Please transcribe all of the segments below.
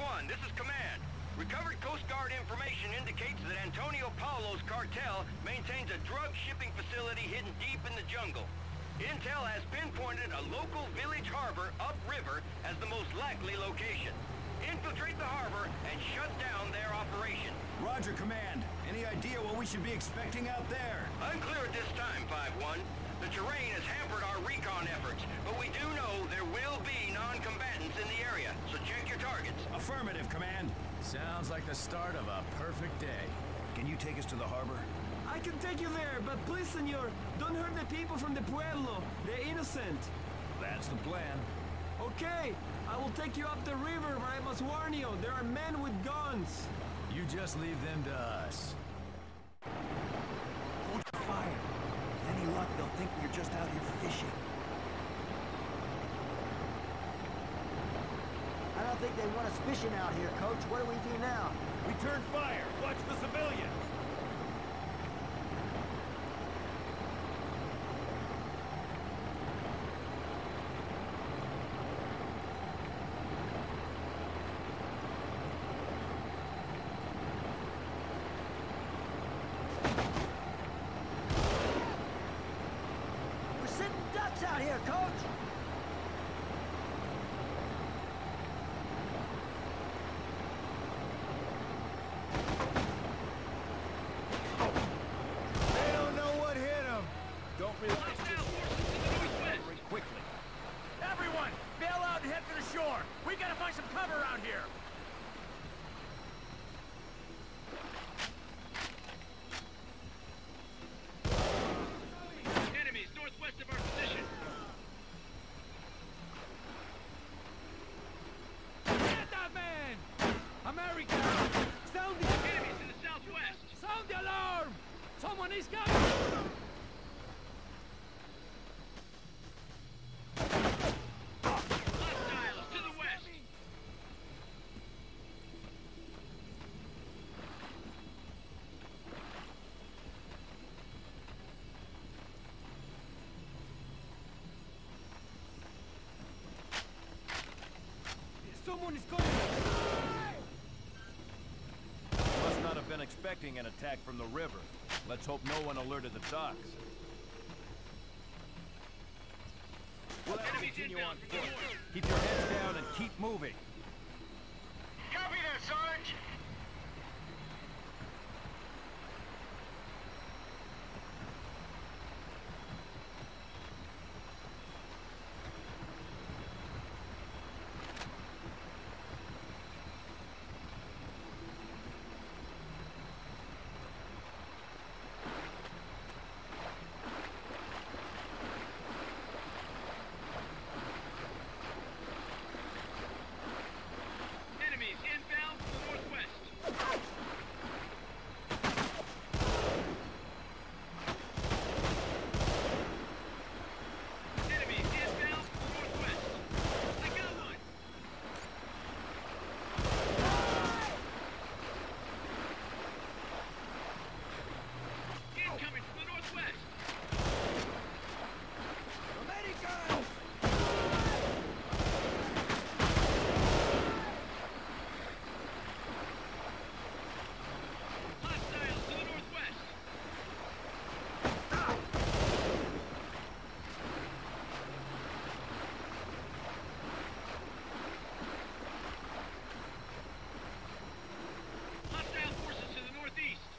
5-1, this is Command. Recovered Coast Guard information indicates that Antonio Paulo's cartel maintains a drug shipping facility hidden deep in the jungle. Intel has pinpointed a local village harbor upriver as the most likely location. Infiltrate the harbor and shut down their operation. Roger, Command. Any idea what we should be expecting out there? Unclear at this time, 5-1. The terrain has hampered our recon efforts, but we do know there will be non-combatants in the area, so check your targets. Affirmative, Command. Sounds like the start of a perfect day. Can you take us to the harbor? I can take you there, but please, senor, don't hurt the people from the pueblo. They're innocent. That's the plan. Okay, I will take you up the river, but I must warn you, there are men with guns. You just leave them to us. Hold your fire. Any luck, they'll think we're just out here fishing. I don't think they want us fishing out here, Coach. What do we do now? We turn fire! Watch the civilians! We're sitting ducks out here, Coach. They don't know what hit them! Don't relax Hostile quickly. Everyone, bail out and head for the shore! We gotta find some cover around here! Enemies northwest of our position. Get that man! America! Sound the... Enemies in the southwest. Sound the alarm! Someone is coming! Hostiles to the west. Someone is coming! Must not have been expecting an attack from the river. Let's hope no one alerted the docks. We'll have to continue on foot. Keep your heads down and keep moving. Copy that, Sarge! Enemies inbound from the northwest. Enemies inbound from the northwest. I got one. Incoming from the northwest. Hostiles to the northwest. Hostile forces to the northeast.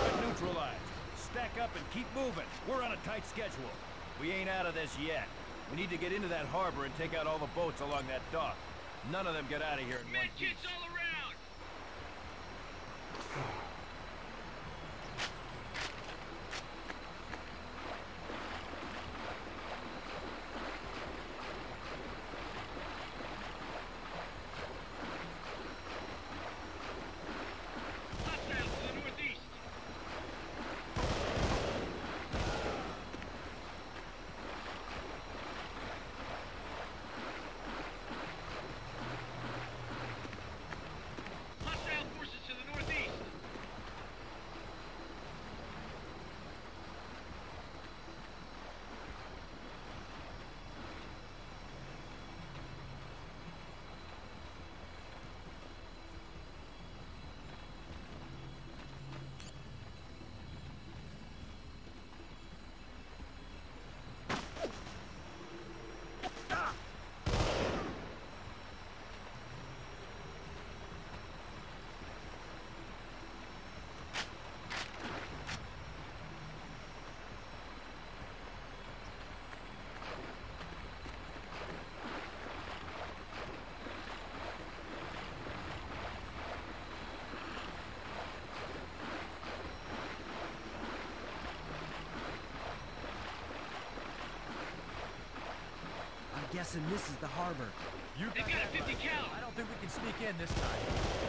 Threat neutralized. Stack up and keep moving. We're on a tight schedule. We ain't out of this yet. We need to get into that harbor and take out all the boats along that dock. None of them get out of here in one piece. Medkits all around. Hostiles to the northeast. Guessing this is the harbor. You They've got a 50 cal. I don't think we can sneak in this time.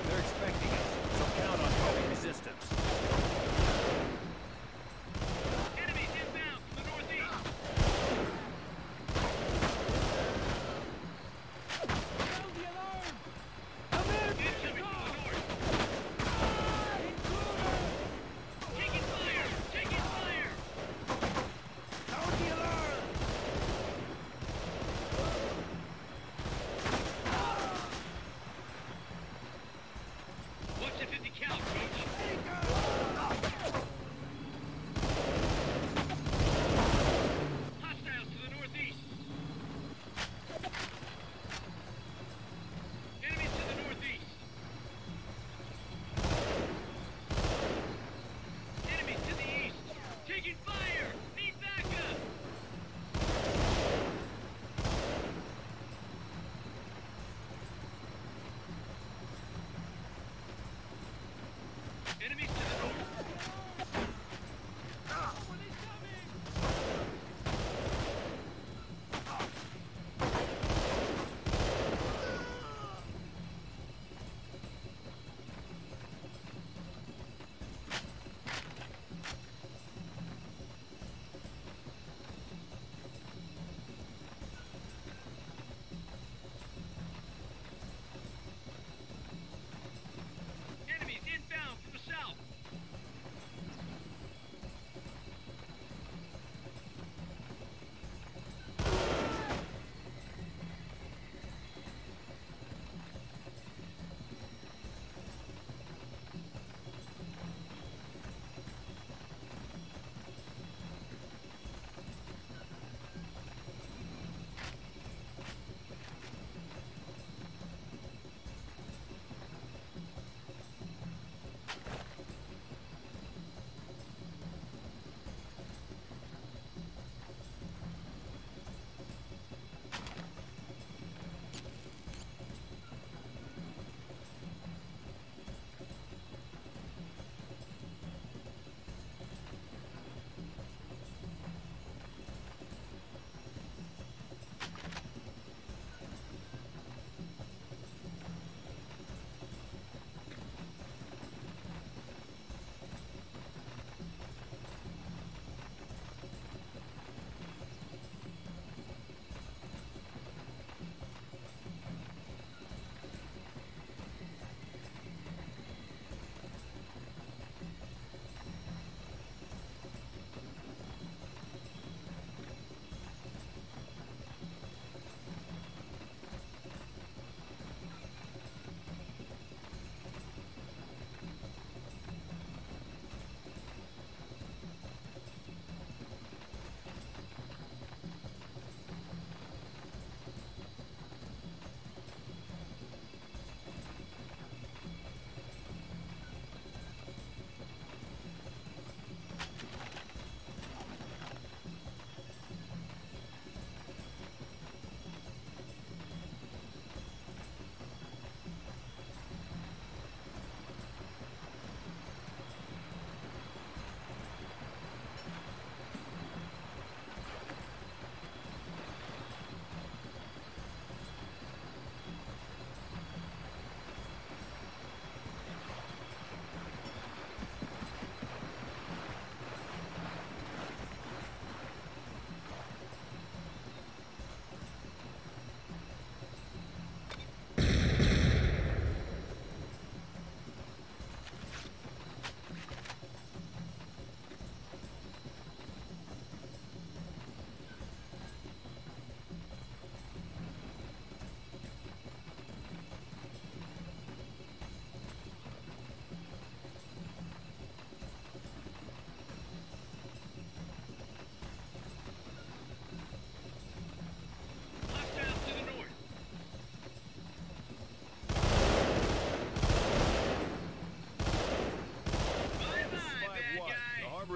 They're expecting us, so count on heavy resistance. Enemies inbound from the northeast. Incoming from the north. Taking fire! Taking fire! Watch the 50 cal, coach. Hostiles to the northeast. Enemies to the northeast. Enemies to the east. Taking fire! Need backup! Enemies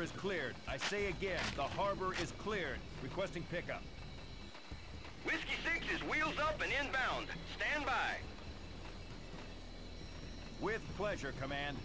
is cleared. I say again, the harbor is cleared. Requesting pickup. Whiskey 6 is wheels up and inbound. Stand by. With pleasure, Command.